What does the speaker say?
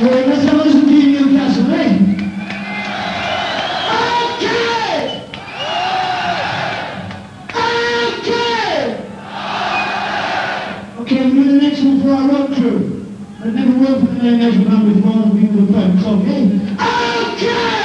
Okay! Okay! We're doing the next one for our road crew. I've never worked with an international band before, and we will play club. Okay!